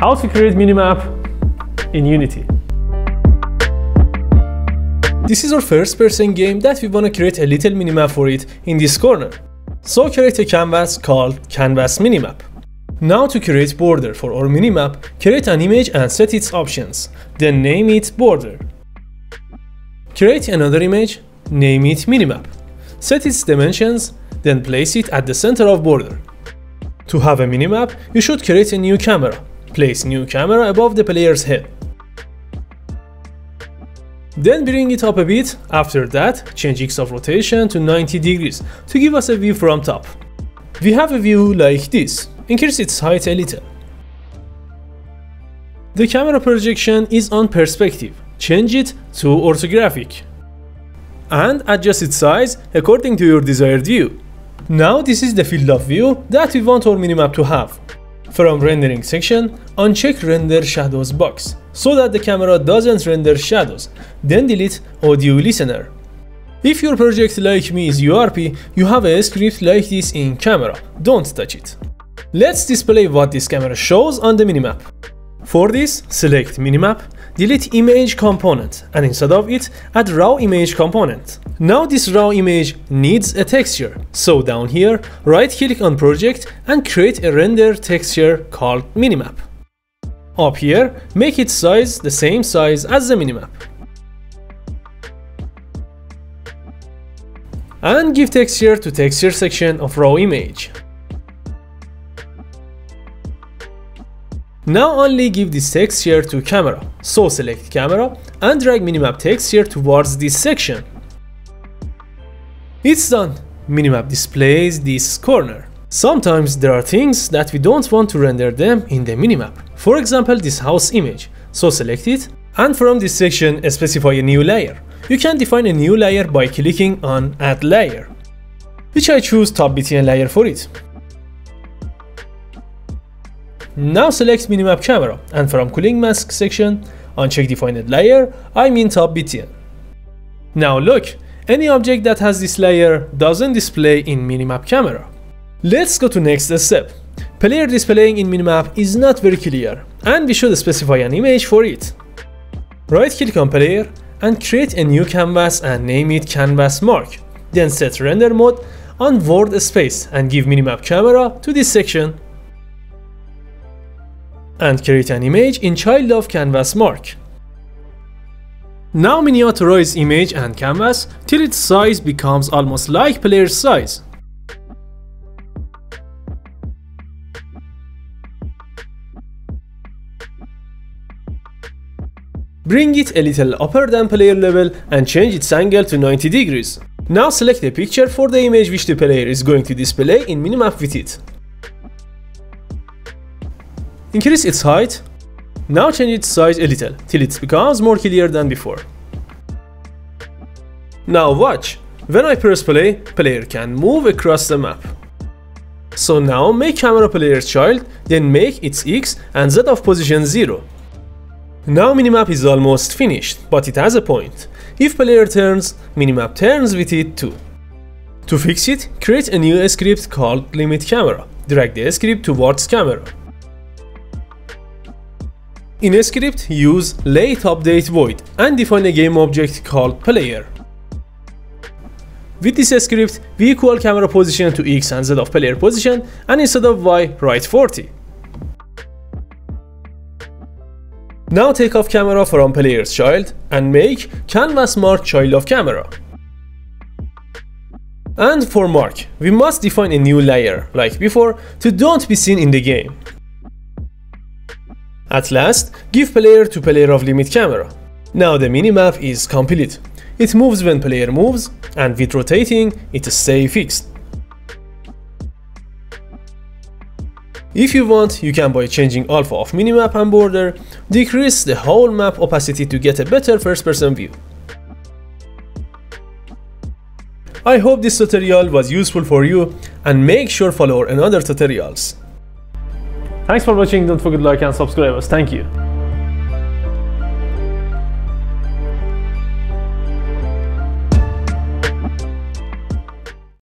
How to create minimap in Unity. This is our first person game that we want to create a little minimap for it in this corner. So create a canvas called canvas minimap. Now to create border for our minimap, create an image and set its options, then name it border. Create another image, name it minimap. Set its dimensions, then place it at the center of border. To have a minimap, you should create a new camera. Place new camera above the player's head. Then bring it up a bit, after that change x of rotation to 90 degrees to give us a view from top. We have a view like this, increase its height a little. The camera projection is on perspective, change it to orthographic. And adjust its size according to your desired view. Now this is the field of view that we want our minimap to have. From rendering section, uncheck render shadows box so that the camera doesn't render shadows, then delete audio listener. If your project like me is URP, you have a script like this in camera, don't touch it. Let's display what this camera shows on the minimap. For this, select minimap, delete image component and instead of it, add raw image component. Now this raw image needs a texture, so down here, right click on project and create a render texture called minimap. Up here, make its size the same size as the minimap. And give texture to texture section of raw image. Now only give this texture to camera, so select camera and drag minimap texture towards this section. It's done! Minimap displays this corner. Sometimes there are things that we don't want to render them in the minimap. For example, this house image. So select it and from this section specify a new layer. You can define a new layer by clicking on add layer, which I choose top BTN layer for it. Now select minimap camera and from culling mask section, uncheck defined layer, I mean top BTN. Now look, any object that has this layer doesn't display in minimap camera. Let's go to next step. Player displaying in minimap is not very clear and we should specify an image for it. Right click on player and create a new canvas and name it canvas mark. Then set render mode on world space and give minimap camera to this section. And create an image in child of canvas mark. Now miniaturize image and canvas till its size becomes almost like player's size. Bring it a little upper than player level and change its angle to 90 degrees. Now select a picture for the image which the player is going to display in minimap with it. Increase its height. Now change its size a little, till it becomes more clear than before. Now watch, when I press play, player can move across the map. So now make camera player's child, then make its X and Z of position 0. Now minimap is almost finished, but it has a point. If player turns, minimap turns with it too. To fix it, create a new script called limit camera. Drag the script towards camera. In a script, use late update void and define a game object called player. With this script, we equal camera position to x and z of player position and instead of y, write 40. Now take off camera from player's child and make canvas mark child of camera. And for mark, we must define a new layer, like before, to don't be seen in the game. At last, give player to player of limit camera. Now the minimap is complete. It moves when player moves, and with rotating, it stays fixed. If you want, you can by changing alpha of minimap and border, decrease the whole map opacity to get a better first person view. I hope this tutorial was useful for you and make sure follow another tutorials. Thanks for watching, don't forget to like and subscribe us, thank you.